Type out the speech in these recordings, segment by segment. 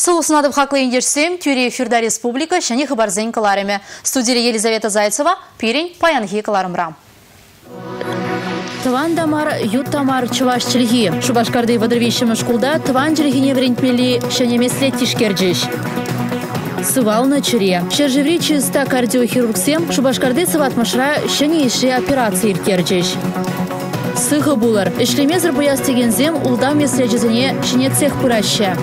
Соусынадып хақлы ендешсем, Тюре эфирда республика, шәне хабарзен калареме. Студия Елизавета Зайцева, Пирень, Паянхи каларымрам. Тыван дамар, ют тамар чуваш чилги. Шубашкарды вадырвищем шкулда тыван чилгине врентмели шанемесле тишкерджиш. Сывал на чире. Шержеври чиста кардиохирургсем Шубашкарды сыватмашра шани иши операции иркерджиш. Сыхы булар. Ишлемезір буяз тегензем улдам меслежізіне шинетсех пыраща.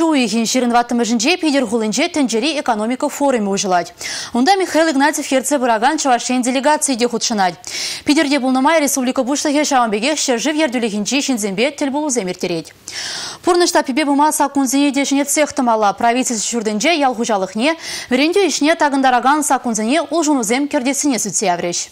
Шу ихин ширин ваттымыжынже пидер хулынже тенджери экономика форуме ужылать. Унда Михаил Игнатьев херце бураган чавашен делегации худшынать. Пидерде булнамай республика буштахе шамбеге шержив ердюлихинчи шинзембе тельбулу земертереть. Пурны штаб-пибе бума сакунзине дешіне цехтымала правительство шурденже ял хужалыхне, веренде ишне тагындараган сакунзине улжунузем кердесіне сүтсе авреш.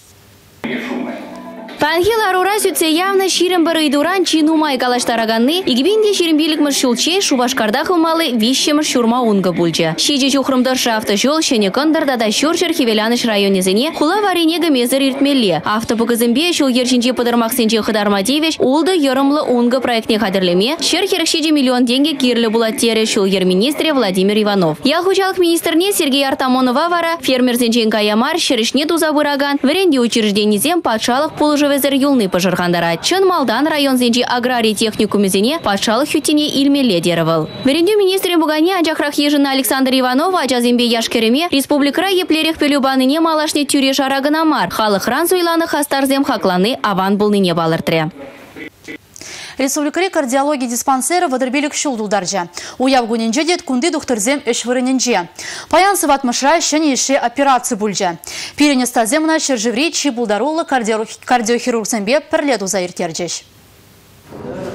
Панхил арура сүтсе явно ширим бары чину май калаштараганны, игбинде ширим биликмір шулче шубашкарда хымалы вишшемір шурма унга бульче. Шиджи чухрымдар шафта жол шене кындарда да шуршер хивеляныш районезене хула варенега мезір иртмелле. Автопогызымбе шул ершинче подырмақсенче хыдармадевич улды йырымлы унга проектне хадырлеме, шер хершиджи миллион деньги кирлі булаттере шул ер министре Владимир Иванов. Хучалық министрне Сергей Артамонова вара фермер зенчен каямар шерішне туза бұраган, вренде учрежденізем патшалық пулыжы везер юлны пожырғандара. Чын малдан район зенчи аграрий техникумезене патшалық хютине илмеле деревыл. Вренде министре бугане анжақрақ ежіна Александр Иванов ажазембе яшкереме республикра еплерех пелюбаныне малашне тюре жарагынамар. Халық ран суйланы хастарзем хакланы аван булныне балыртре. Республикари кардиология диспансері вадырбелік шулдулдаржа. Уяв гуненже дед кунды духтырзем эш вырыненже. Паян сыватмышра шыне еше операция бульжа. Пирене стаземна шержеври чи булдарулы кардиохирургсембе пірлет узайыртержеш.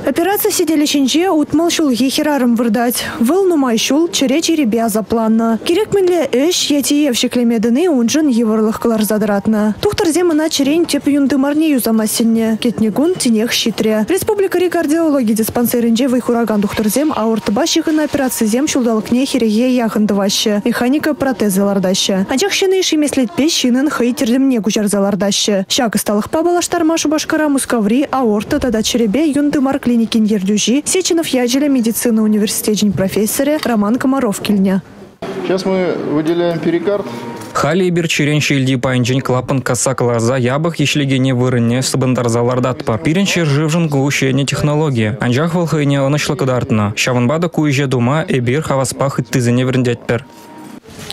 Операция сиделищенче утмал шулги херарым вырдать. Выл нумай шул чере черебе запланна. Керек менле эш ятиев шеклемедыны унжын еврлых кылар задыратна. Тухтар земына черень теп юнды марне юзамасенне. Кетнегун тинех щитре. Республика кардиология диспансеринже вайхураган тухтар зем аортыба шихына операция зем шулдалыкне хереге яхындываще. Механика протезалардаще. Анчах шыны иши меслетпе шинын хейтердемне гужарзалардаще. Шак сталых пабалаштарма шубашкара мускаври аорта тада черебе юнды марк клиникин Ердюжи, Сеченов Яджеля медицины университетин профессоре Роман Комаров кильня. Сейчас мы выделяем перикард. Хали берчерен шелди пайнжен клапан каса клаза ябах ешлегене вырыне сыбындарзалардатпа. Пиренчер живжын гуущене технология. Анжах валхыне онышлыкыдартына. Шавынбада куйже дума эбир хаваспах иттизене врендетпер.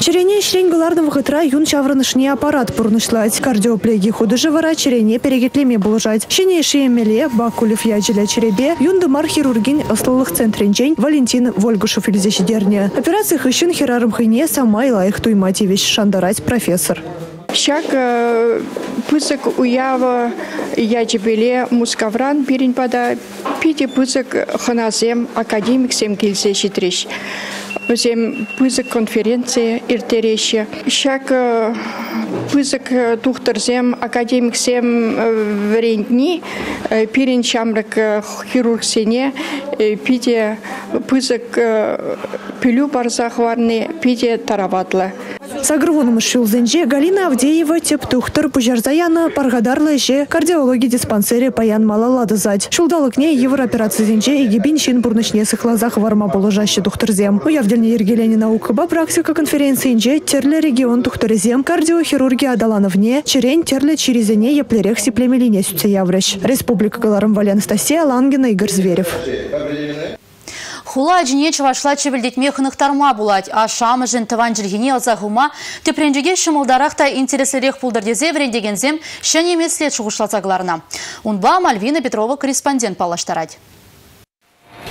Черене шлень гылардым вғытра юн чаврынышне аппарат пурнышлать. Кардиоплеги худыжы вара черене перегетлеме булжать. Шене шиемеле Бакулев яджеля черебе юндымар хирургин ыстылых центренчен Валентин Вольгушев илзешидерне. Операция хыщын херарым хыне самай лайық туймативеш шандарать профессор. Шак пызык уява яджебеле мускавран пирин пада пите пызык ханазем академиксем келсе шитреш. Өзем пызык конференция иртереше. Шак пызык тухтарзем академиксем врентни пирин чамрак хирургсене пите пызык пилю барзахварны пите тараватлы. Сагрвоным шулзенже Галина Авдеева теп тухтар пужарзаяна паргадарлы же кардиология диспансере паян малалады зать. Шулдалыкне еврооперация зенже егибин шин бурнышне сыхлазах варма болыжаще тухтарзем. Уявдельне ергелени наукаба практика конференциинже терле регион тухтарзем кардиохирургия адалановне черень терле чиризене еплерех сиплемелине сүтсе яврыш. Республика Галарым Анастасия Лангина Игорь Зверев. Хула ажине чавашла чебілдетме хынықтарма булать, а шамы жын тыван jirgіне алзағыма тепренжеге шымылдарақта интереслерек пулдырдезе врендегензем шәне меслет шуғышлацагларына. Унба Мальвина Петрова корреспондент палаштарать.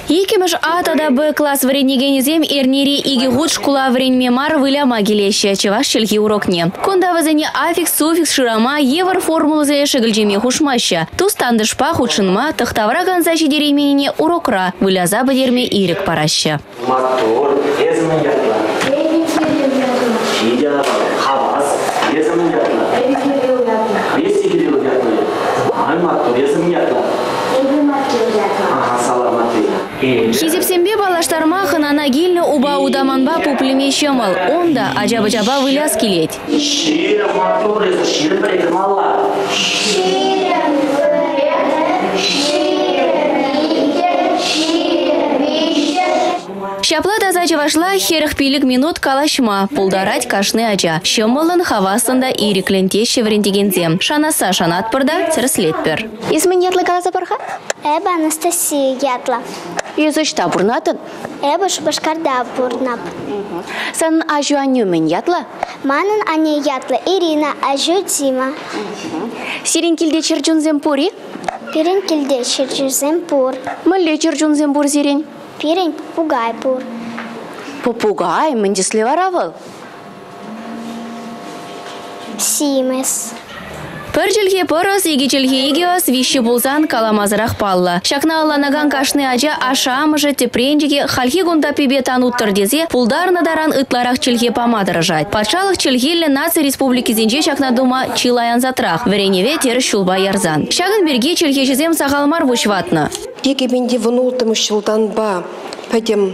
Икемеш атада Б класс вренегенезем эрнери иги гуд шкула вренмемар выляма келеше чеваш челхи урокне. Конда вазене аффикс, суффикс, ширама, евр формулы за шегыльжеме хушмаща. Ту стандышпа худшынма тахтавра ганза жидеременіне урокра выляза бадерме ирек параща. Мотор, Хизепсембе балаштарма хынана гильно уба удаманба пуплеме щемал. Онда ажабы жаба выляс келет. Шапла таза чавашла херхпилік минут калашма, пулдарать кашны ача. Шымылын хавасында ирекленте шеврендегензем. Шанаса шанат пырда, цірслетпер. Измен ятла каза барға? Эб Анастасия ятла. Юзочта бурнатын. Эба Шубашкарда бурнап. Сан ажу анюмен ятла? Манын ане ятла Ирина, ажу Дима. Сирин килде черджунзем пури? Пирин килде ширжузем пур. Мылле бур зирен? Пирин пугай пур. Попугай, мендесле варавыл. Симес. Пір жылге пырыс, игі жылге игеос, виші болзан каламазырақ палла. Шакна алланаган кашны ажа ашамыжы тепренжіге халхи гунда пибетан уттырдезе пулдарны даран ытларақ чилге памадырыжать. Патшалық чилгелі наци республики зенже шакна дума чилаян затрах. Вереневе теріс шулба ярзан. Шагын берге чилге жезем сағалмар вушватны. Егеменде вұнултым жылдан ба пәдем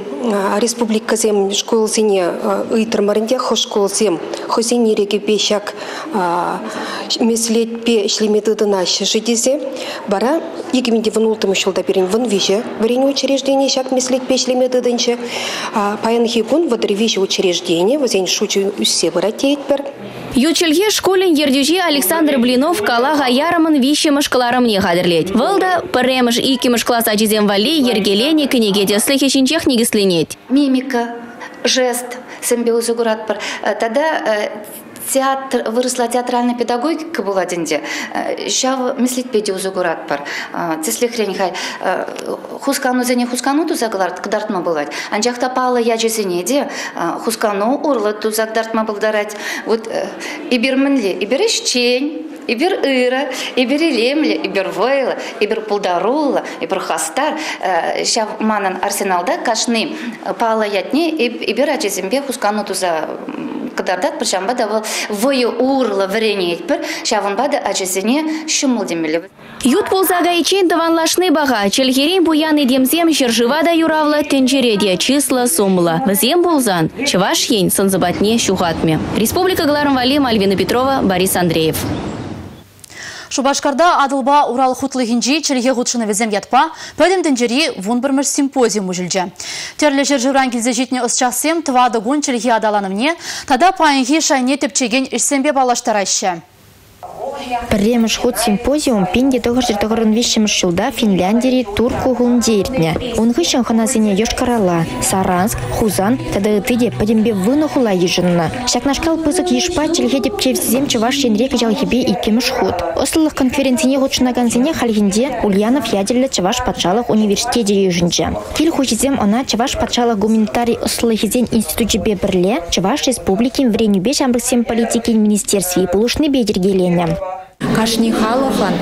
республика зем школ зене ыйтырмарынде хо школ зем хозин ереге бешак меслет пе шлемедыдына шижидезе бара егеменде жылда берен вон виже врене учреждение шак меслет пе шлемедыдынче паян хикун вадыр виже учреждение возен шучу үссе баратеет бір Ючелге школен ердюжи Александр Блинов калага ярамын вище мышкаларымне қадірлет. Вылда піремыш икі мышкаласа жезем вали ергелене кінеге слыхешінчех негісленет. Мимика, жест, сэмбе узугурат бар. Тада театр выросла театральная педагогика была денде ща мислит педи узугурат бар тесле хрень хай хускану зене хускану ту загларт кдартма бывать. Анжахта пала я жесене де хускану урлы ту загдартма былдарать вот ибир мінле ибир ишчень ибир ыра ибир илемле ибир войла ибир пулдарула ибир хастар. Ща манан арсеналда кашны пала ятне ибир ачезембе хускану туза кыдардат бір жамба да войы урлы врене етпір шавынба да ажесіне шумыл демелі. Ют болзага ичен таванлашны бага, челхерин буян едемзем жыржыва да юравла тенчереде числа сумла. Візем болзан, чываш ень сынзабатне шухатме. Республика Галарым Валим, Альвина Петрова, Борис Андреев. Шубашкарда адылба Урал хутлыгинжи чилге хутшыны везем ятпа, пөдем тенджери вун бірміш симпозиум ұжылжы. Терлі жер жұран келзе жетіне ұсчасым гун чилге адаланымне, тада пайынги шайне тепчеген ішсембе балаштарайшы. Пірреміш ход симпозиум пинде тоғыр жыр тоғырын вешіміш жылда Финляндири турку ғылындеріне. Онғы шын ханазыне Йошкарала, Саранск, Хузан, тады тыде падембе выны хула ежынна. Шакнашкал пызык ешпа чілге деп чевзем чываш шенрек жалхебе икеміш ход. Ослылық конференцияне ғудшынаганзыне хальгинде Ульянов ядерлі чываш патшалық университеті ежінжа. Кил хучизем она чываш патшалық гуманитарий ослылығызен институтчебе бірле чываш республикин вренюбе шамбырсем политикин министерстве пулушны бедергелене. Кашни халахан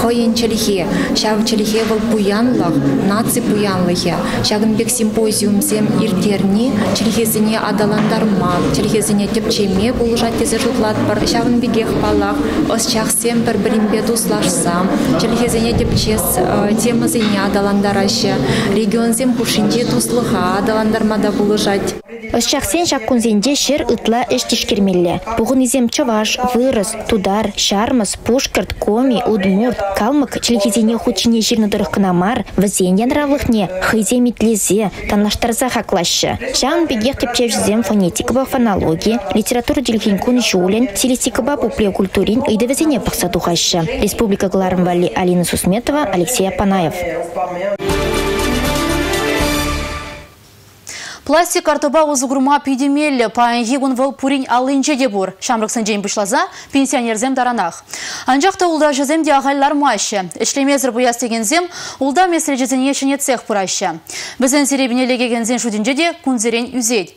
хоен челихе, шав челихе был буянлах, наци буянлахе. Шагын бек симпозиум зем иртерни, челихезине адаландарма, челихезине тепчеме булжат тезержутлат бар, шагын бегех палах, ос чахсем бір бірімбе дуслашсам, челихезине тепчес темазине адаландараще, регион зем хушинде туслыха адаландармада булжать. Ысчақсен шаққунзенде шер ытла эштешкермелле. Бұғын изем чываш, вырыс, тудар, шармас, пушкарт, коми, удмурт, калмык, челгезене хучине жирнудырық кынамар, візен янравлықне, хызе метлезе, танлаштарза хаклашы. Шағын бегех тепчевжзем фонетикаба фонология, литература дельхин кун жулен, стилистикаба пупле культурин ыйды візене пақса тухашы. Республика Гларым Алина Сусметова, Алексей Апанаев. Пластик артоба узугурма пидемелі паянги гунвал пурин алынче де бур. Шамрыксын жейін бұшлаза пенсионерзем даранах. Анжақта улда жезем де ағайлар машы. Ішлемезір бұяс зем улда меселі жезене шыне цех пұрайшы. Бізін серебінелеге гензен шудинже де күнзерен үзет.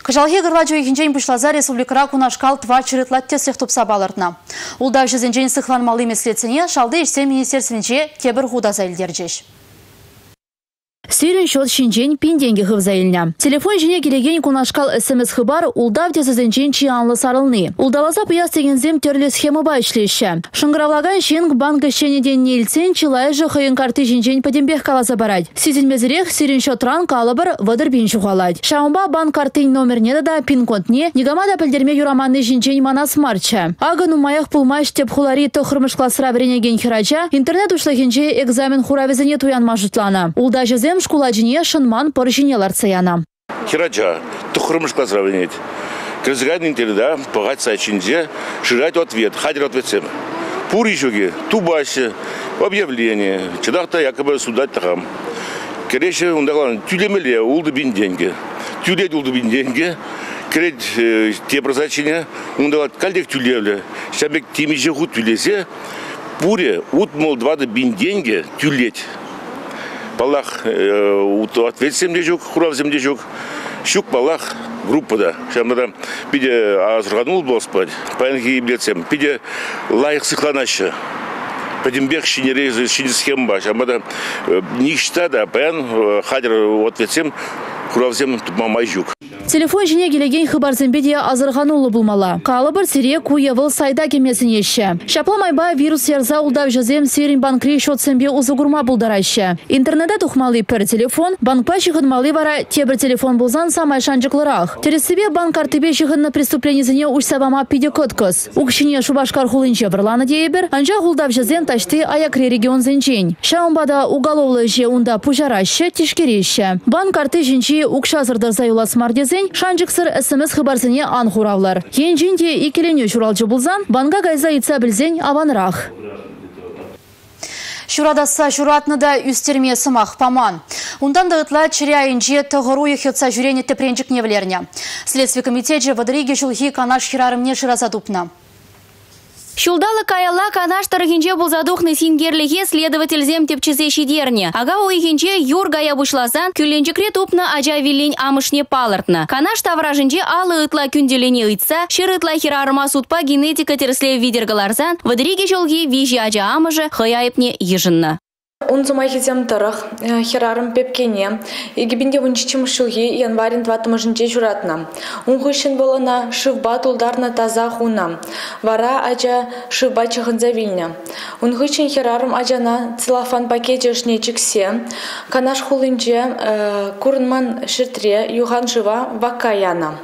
Кыжалхи гырлачу екінжейін бұшлаза республикара кунашкал тва чырытлатте цех тупса балыртна. Улда жезен жейін сықланмалы меслетсіне шалды ішсе министерсінче кебір худаза елдерджеш. Сирен счет шинчен пинденге хывзайылня. Телефон жіне келеген кунашкал СМС хыбар улдав тезізенчен чианлы сарылны. Улдаласа пыяс тегензем терлі схема ба ишлеші. Шыңғыравлаган шинг банка шенеден нелцен чилай жы хыйын карты жинчен падембех каласа барад. Сизен мезірек сирен счетран калыбыр вадыр бин жуғалад. Шаумба банк картын номерне да пин контне негамада пілдерме юраманны жинчен манас марча. Ага нумаях пулмаш теп хулари тохырмыш классыра біренеген хирача интернет ушлагенче экзамен хуравезене туян мажутлана. Улда жезем Шулзем шкуладжине шынман пыржине ларцаяна. Хираджа, сравнить. Крызган интерда, погать сайчинзе, ширать ответ, хадер ответсем. Пури шуги, тубаси, объявление, чедахта якобы судать тахам. Кереше ундаган тюлемеле улды бин деньги. Тюлет бин деньги, керет те тимиже хут тюлесе, пуре ут мол двады бин деньги тюлеть. Ут ответсем де жук, хуравсем де жук. Щук палах группада. Шамада пиде азырганул боспад. Паянки билетсем. Пиде лайық сыкланашы. Педимбек шинере шине схема. Шамада ништа да паян хадер ответсем. Хуравсем мамай жук. Телефон жіне келеген хыбарзембеде азырғанулы булмала. Калы бір сире куевыл сайда кемесін еші. Шапламайба вирус ярза улдав жазем серин банкри шотсембе узыгурма булдарайшы. Интернетте тухмалы пір телефон, банкпа шығынмалы вара тебір телефон булзан самай шанчықлырақ. Тересібе банк артыбе шығынны преступленізіне ұшсабама пиде көткіз. Укшине шубашкар хулынче врланы дейбір, анжа хулдав жазем ташты аякре регион зенчень. Шаумбада уголовлы же унда пужарашы тишкерещі. Банк арты жінчи укшазырдар заюлас мардезен шанжықсыр смс хыбарзыне ан хуравлар. Енжінде икелене журалжы булзан, банга гайза итса білзен аванрақ. Шурадаса шуратныда үстерме сымақ паман. Ундан да ытла чиряйынже тұғыру ехетса жүрені тепренчік невлерне. Следствие комитет вадыриге жылхи канаш хирарымне шыраза дупна. Шулдалы каяла канаш тарыхинче булзадухны сингерлихе следователь зем тепчесе шидерне. Ага уйхинче юр гая бушласан күленчекре тупна ажа амышне палыртна. Канаш тавражинче алы ытла күнделене ыйтса, шыр ытла хирарыма судпа генетика тересле видергаларзан, вадыриге жолги вижи ажа амыжы хаяйпне ежынна. Унзумай хизем тырых, херарым пепкене, егибинде вунчичим шылги январин тватымыжынче журатна. Унхышын болына шывба тулдарна таза хуна. Вара ажа шывба чыхынза вильня. Унхышын херарым ажана целлофан пакете чиксе, канаш хулынче курнман ширтре юхан жива вакаяна.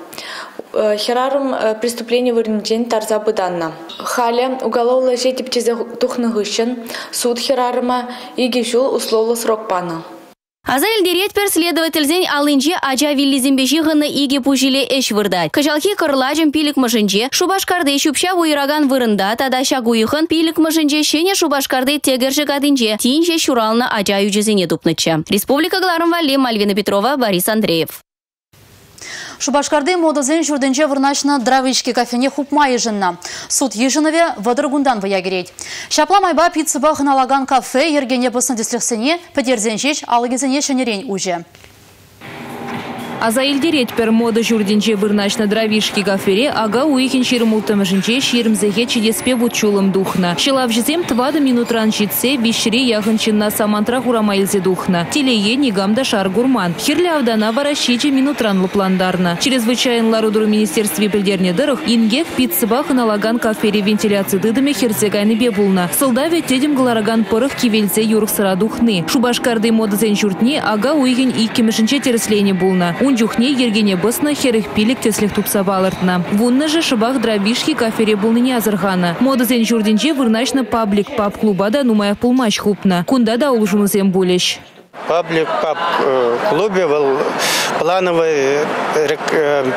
Херарым преступление вырнчен тарза быданна. Халя уголовла жетипчезе тухны гышын, суд херарыма иге жул условлы срок пана. Аза элдерет пер следовательзен алынче ажа виллизембежи гыны иге пужиле эш вырдать. Кыжалхи кырлажым пилик мыжынче, шубашкарды шупша вуйраган вырында, тада шагуйхын пилик мыжынче шене шубашкарды тегерші кадынче, тинче шуралны ажа южезене дупнычы. Республика Гларым Валли, Мальвина Петрова, Борис Андреев. Шубашкарды модазен жүрдінже вырначна дравички кафене хупма ежінна. Суд ежінове вадыргундан ваягереть. Шапла майба пиццыба хыналаган кафе ергене бысны дислехсене пәдерзеншеш алыгезене шенерен уже. Азаилдерет пер мода жүрдінже вырначна дравишки кафере, ага уйхин ширмултым жінче ширмзеге чедеспе вучулым духна. Шилав жезем твада минутран житсе, бишшире яхынчынна самантра хурамайлзе духна. Телее негамда шар гурман. Хирле авдана вара шиче минутран лупландарна. Чрезвычайнлар удру министерстве пельдерне дырых, ингех пиццыбах налаган кафере вентиляции дыдыме херцегайны бебулна. Сылдаве тедем глараган пырых кивельце юрық сыра духны. Шубашкарды мода зен журтне, ага уйхин иккемешінче тереслене булна. Унжухне ергене бысна херых пилик теслих тупса балыртна. Вунны же шыбах дробишки кафере булныне азырхана. Мода зен журдинче вырначна паблик пап клубада нумаях пулмач хупна. Кунда да улжумызем булеш. Паблик пап клубе был плановая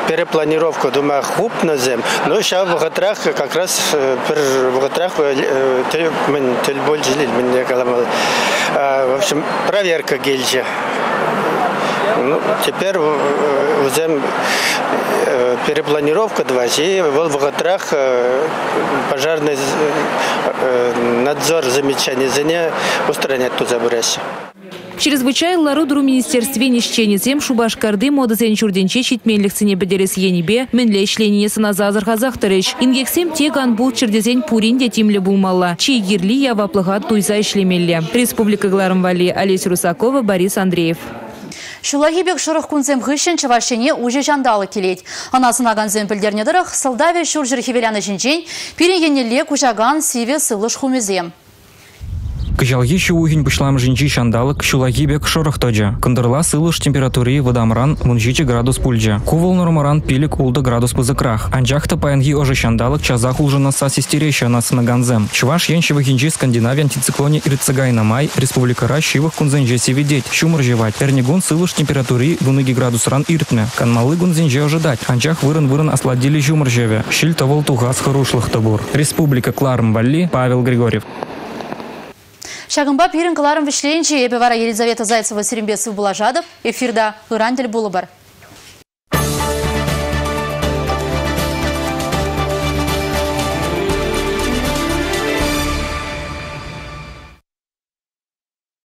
перепланировка думаю хуп на зем. Но сейчас в Гатрах как раз в Гатрах больше мне В общем, проверка гельча. Ну, теперь взяем перепланировка два, и в Гатрах пожарный надзор замечания за не устранять туда забрать. Чрезвычайно ларудру министерстве нищени зем шубашкарды мода зен чурденче читменліксіне бедерес енебе, мінле ішленіне сыназа азырғазақтырыш. Ингексем тек анбул чердезен пуринде тимлі булмалла. Чей гирли яваплыға туйза ішлемелле. Республика Гларамвали, Олеся Русакова, Борис Андреев. Шулахибек шырық күнзем ғышын чывашене уже жандалы келет. Анасын аған земпілдерне дырық, сылдаве шур жүрхевеляны жінжен, пирен енеле күжаган сиве сылыш хумезем. Кыжалги шуухин пышлам жинчи шандалык шулаги бек шорох тоджа. Кындырла сылыш температури выдамран мунжичи градус пульджа. Кувол нормаран пилик улды градус пызыкрах. Анжахта паянги оже шандалык чазах улжына сасистереща на снаганзем. Чуваш енчевых инжи Скандинавия антициклоне ирцегай на май республикара шивых кунзенже севидеть. Шумр жевать. Эрнигун сылыш температури выныги градус ран иртме. Канмалы гунзенже ожидать. Анжах вырын-вырын осладили жумр жеве. Шиль тавол тугас хорошлых табур. Республика Кларм Валли, Павел Григорьев. Шагымба пирин кыларым вишлейінче ебе вара Елизавета Зайцева Серембесов Булажадов, эфирда Урандель Булыбар.